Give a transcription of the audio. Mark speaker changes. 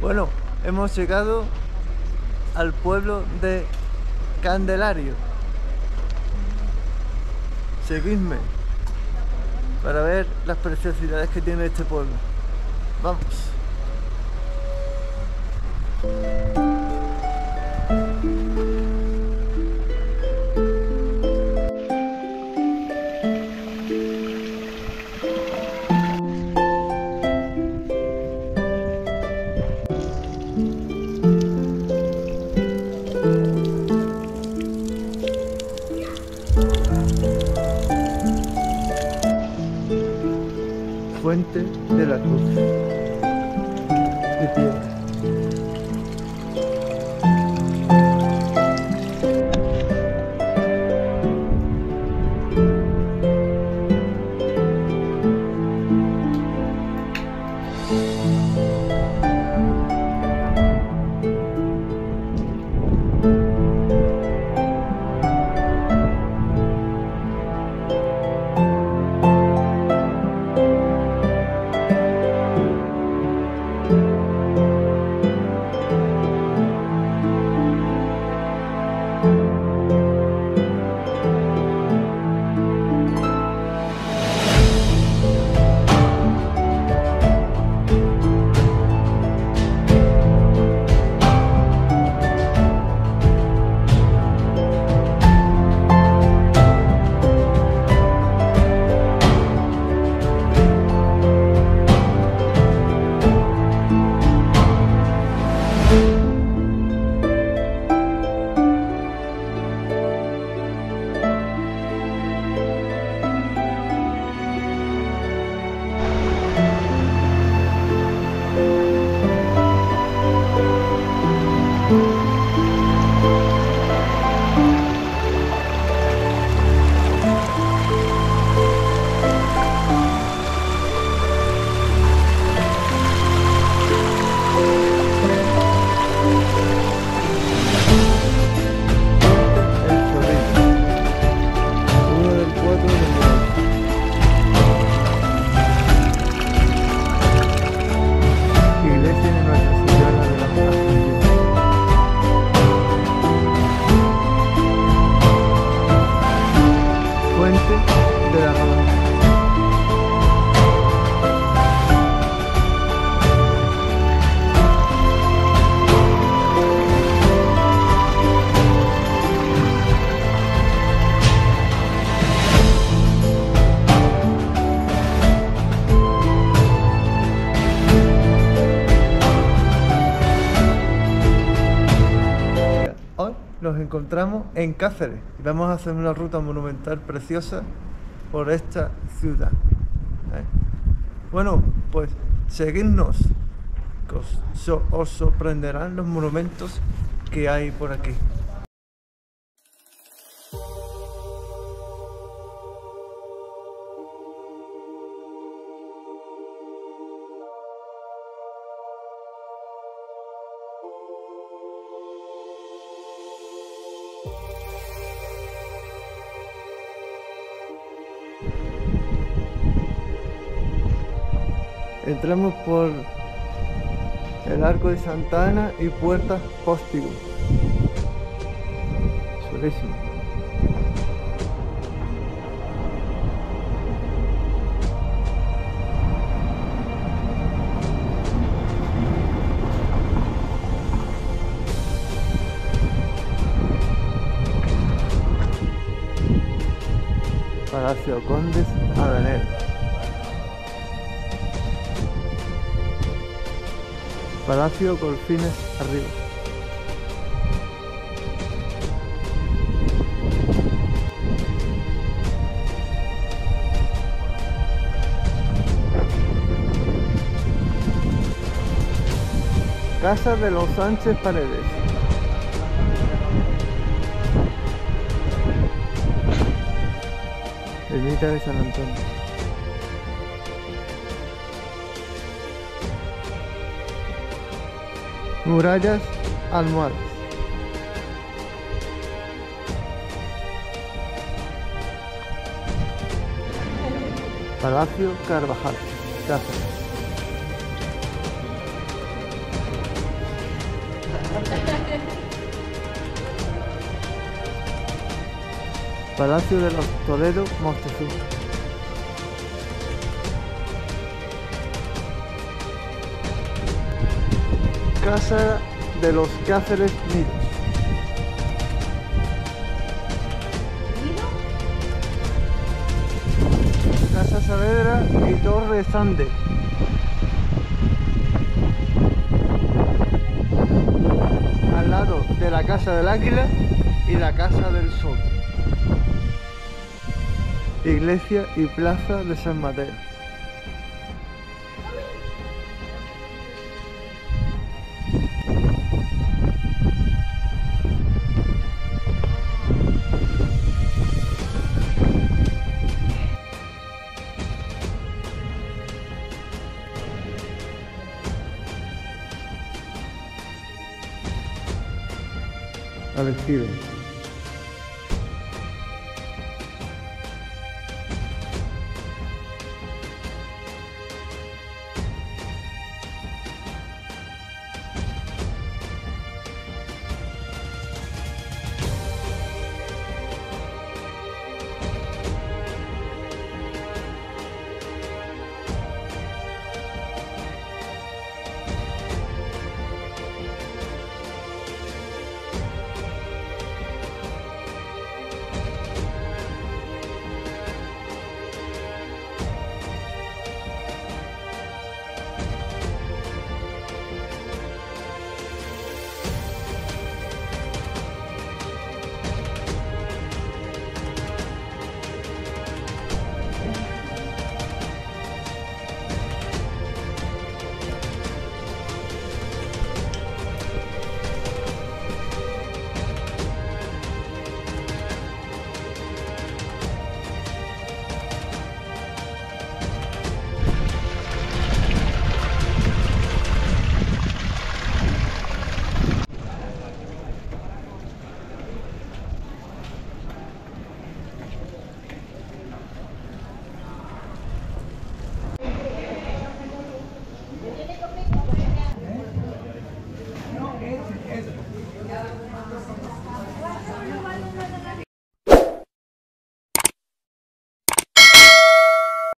Speaker 1: Bueno, hemos llegado al pueblo de Candelario. Seguidme para ver las preciosidades que tiene este pueblo. Vamos. De la Cruz. De piedra. Nos encontramos en Cáceres y vamos a hacer una ruta monumental preciosa por esta ciudad. ¿eh? Bueno, pues seguidnos, os sorprenderán los monumentos que hay por aquí. Entramos por el Arco de Santa Ana y Puertas Póstigo. Chulísimo. Palacio Condes Adanero. Palacio Golfines arriba. Casa de los Sánchez Paredes. Ermita de San Antonio. Murallas almohadas Palacio Carvajal, Cáceres. Palacio de los Toledo, Montezuma. Casa de los Cáceres Nidos. Casa Saavedra y Torre Sande. Al lado de la Casa del Águila y la Casa del Sol. Iglesia y Plaza de San Mateo. of experience.